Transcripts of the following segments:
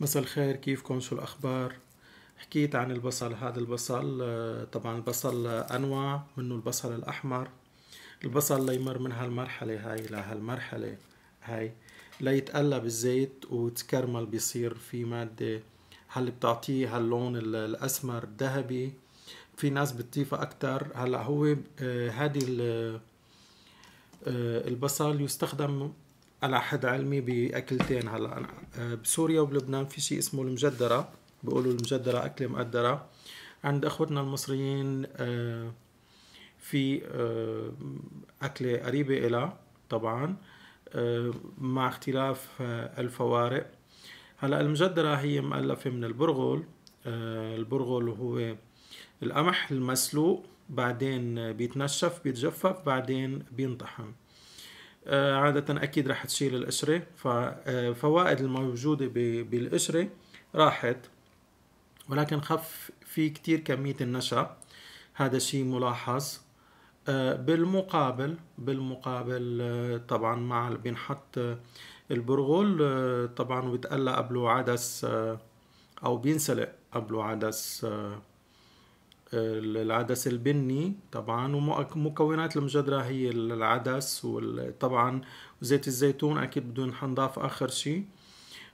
مساء الخير كيفكم؟ شو الأخبار؟ حكيت عن البصل هذا البصل آه، طبعا البصل أنواع منه البصل الأحمر. البصل ليمر من هالمرحلة هاي لهالمرحلة هاي. ليتقلى بالزيت وتكرمل بيصير في مادة. هل بتعطيه هاللون الأسمر الذهبي؟ في ناس بتضيفها أكتر. هلأ هو آه، هذه آه، البصل يستخدم على حد علمي بأكلتين هلا. آه، بسوريا وبلبنان في شيء اسمه المجدرة. بيقولوا المجدرة أكلة مقدرة. عند أخوتنا المصريين آه، في آه، أكلة قريبة إلها طبعا مع اختلاف الفوارق. هلا المجدرة هي مؤلفة من البرغل البرغل هو القمح المسلوق بعدين بيتنشف بيتجفف بعدين بينطحن. عادة أكيد رح تشيل القشرة. ففوائد آه، الموجودة بالقشرة راحت ولكن خف في كتير كمية النشا. هذا شيء ملاحظ. آه، بالمقابل بالمقابل طبعا مع بينحط البرغل طبعا وبيتقلى قبله عدس أو بينسلق قبله عدس العدس البني طبعا ومكونات المجدرة هي العدس وطبعا زيت الزيتون أكيد بدون حنضاف آخر شيء.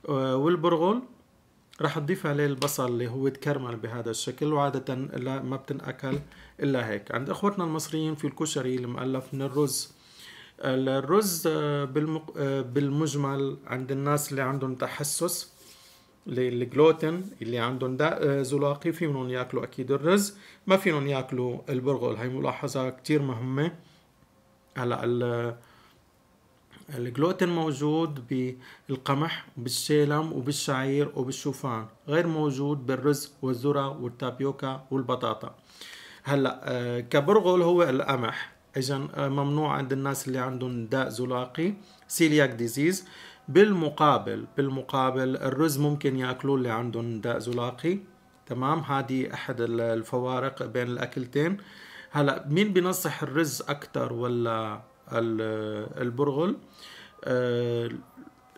آه، والبرغل رح تضيف عليه البصل اللي هو تكرمل بهذا الشكل وعادة لا ما بتنأكل إلا هيك. عند إخوتنا المصريين في الكشري المؤلف من الرز. الرز آه، آه، بالمجمل عند الناس اللي عندهم تحسس للجلوتين اللي عندهم داء زلاقي في منهم ياكلوا أكيد الرز ما فيهم ياكلوا البرغل هي ملاحظة كتير مهمة. هلأ الجلوتين موجود بالقمح وبالشيلم وبالشعير وبالشوفان غير موجود بالرز والذرة والتابيوكا والبطاطا. هلأ آه، كبرغل هو القمح اذا آه، ممنوع عند الناس اللي عندهم داء زلاقي celiac disease بالمقابل بالمقابل الرز ممكن ياكلوه اللي عندهم داء زلاقي. تمام؟ هذه أحد الفوارق بين الأكلتين. هلا مين بينصح الرز أكثر ولا البرغل؟ آه،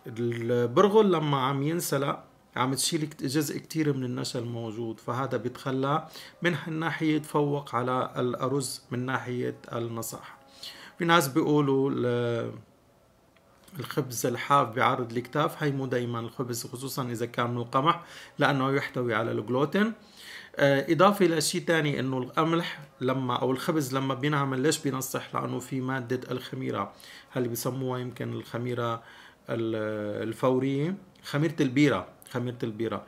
البرغل لما عم ينسلق عم تشيل جزء كتير من النشا الموجود فهذا بيتخلى من هالناحية يتفوق على الأرز من ناحية النصح. في ناس بيقولوا الخبز الحاف بعرض الكتاف. هي مو دايما الخبز خصوصا إذا كان من القمح لأنه يحتوي على الجلوتين. آه، إضافة لشيء تاني إنه القمح لما أو الخبز لما بينعمل ليش بينصح؟ لأنه في مادة الخميرة اللي بيسموها يمكن الخميرة الفورية؟ خميرة البيرة خميرة البيرة.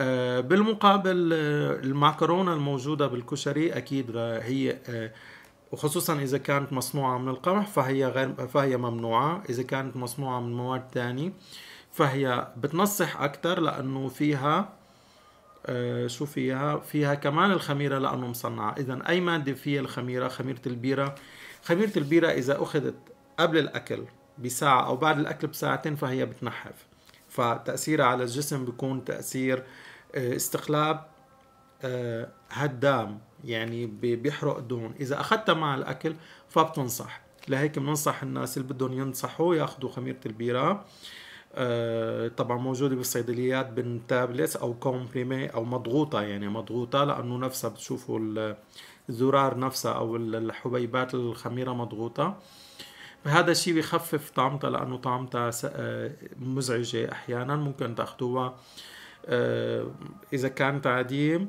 آه، بالمقابل آه، المعكرونة الموجودة بالكشري أكيد هي وخصوصا إذا كانت مصنوعة من القمح فهي غير فهي ممنوعة. إذا كانت مصنوعة من مواد تانية فهي بتنصح أكثر لأنه فيها آه شو فيها؟ فيها كمان الخميرة لأنه مصنعة. اذا أي مادة فيها الخميرة خميرة البيرة. خميرة البيرة إذا أخذت قبل الأكل بساعة أو بعد الأكل بساعتين فهي بتنحف. فتاثيرها على الجسم بيكون تأثير آه استقلاب آه هدام. يعني بيحرق دهون. إذا اخذتها مع الأكل فبتنصح. لهيك بننصح الناس اللي بدهم ينصحوا ياخذوا خميرة البيرة. آه طبعا موجودة بالصيدليات بال tablets أو comprimé أو مضغوطة يعني مضغوطة لأنه نفسها بتشوفوا الزرار نفسها أو الحبيبات الخميرة مضغوطة. هذا الشيء بخفف طعمتها لأنه طعمتها آه، مزعجة أحيانا ممكن تأخذوها. آه، إذا كانت عادية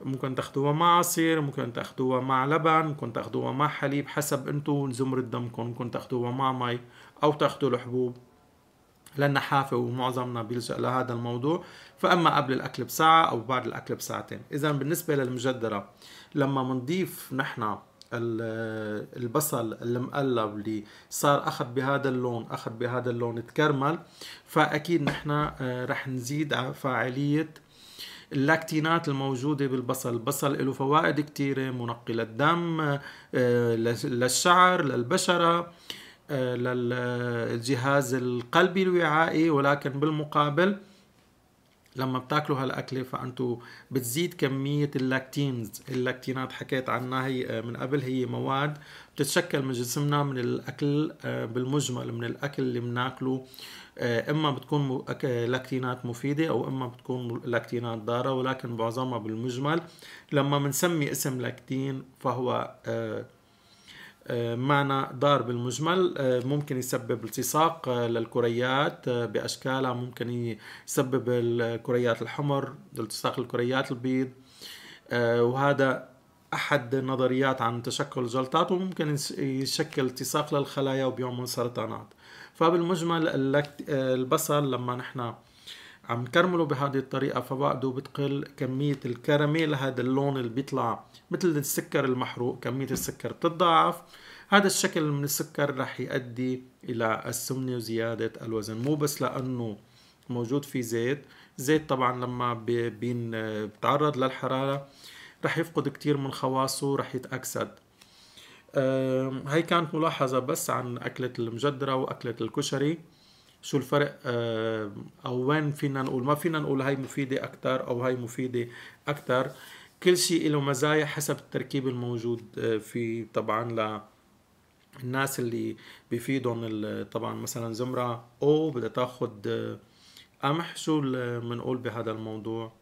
ممكن تاخدوها مع عصير ممكن تاخدوها مع لبن ممكن تاخدوها مع حليب حسب انتو زمرة دمكم ممكن تاخدوها مع مي أو تاخدوا الحبوب. للنحافة ومعظمنا بيلجأ لهذا الموضوع. فأما قبل الأكل بساعة أو بعد الأكل بساعتين. إذا بالنسبة للمجدرة لما منضيف نحن البصل المقلب اللي صار أخذ بهذا اللون أخذ بهذا اللون تكرمل فأكيد نحن آه، رح نزيد فاعلية اللاكتينات الموجودة بالبصل. البصل له فوائد كتيرة منقي للدم آه، للشعر للبشرة آه، للجهاز القلبي الوعائي ولكن بالمقابل لما بتاكلوا هالأكلة فانتو بتزيد كمية ال lectins. اللاكتينات حكيت عنها هي آه، من قبل هي مواد بتتشكل من جسمنا من الأكل آه، بالمجمل من الأكل اللي بناكله. آه، إما بتكون لاكتينات مفيدة أو إما بتكون لاكتينات ضارة ولكن معظمها بالمجمل. لما بنسمي اسم لاكتين فهو معنى ضار بالمجمل ممكن يسبب التصاق للكريات بأشكالها ممكن يسبب الكريات الحمر التصاق الكريات البيض وهذا أحد النظريات عن تشكل الجلطات وممكن يشكل التصاق للخلايا وبيعمل سرطانات. فبالمجمل البصل لما نحن عم نكرمله بهذه الطريقة فبعده بتقل كمية الكراميل هذا اللون اللي بيطلع مثل السكر المحروق كمية السكر بتتضاعف هذا الشكل من السكر رح يؤدي إلى السمنة وزيادة الوزن مو بس لأنه موجود في زيت. زيت طبعا لما بين بتعرض للحرارة رح يفقد كتير من خواصه رح يتأكسد. هاي كانت ملاحظة بس عن أكلة المجدرة وأكلة الكشري. شو الفرق؟ أو وين فينا نقول؟ ما فينا نقول هاي مفيدة أكثر أو هاي مفيدة أكثر كل شيء له مزايا حسب التركيب الموجود فيه طبعا ل الناس اللي بيفيدهم طبعا مثلا زمرة أو بدها تاخد قمح. شو بنقول بهذا الموضوع؟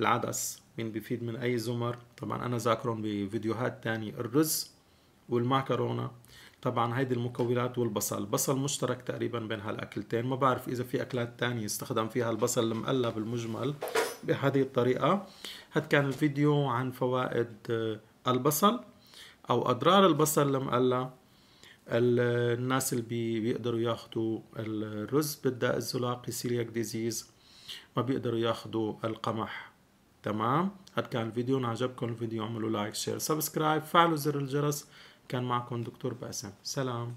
العدس. مين بيفيد من أي زمر؟ طبعا أنا ذاكرهم بفيديوهات تانية. الرز والمعكرونة طبعا هيدي المكونات والبصل. البصل مشترك تقريبا بين هالأكلتين. ما بعرف إذا في أكلات تانية استخدم فيها البصل المقلى بالمجمل بهذه الطريقة. هاد كان الفيديو عن فوائد البصل أو أضرار البصل المقلى. الناس اللي بيقدروا ياخدوا الرز بالداء الزلاقي celiac disease ما بيقدروا ياخدوا القمح. تمام؟ هاد كان الفيديو. ان الفيديو اعملوا like share subscribe فعلوا زر الجرس. كان معكم دكتور باسم. سلام.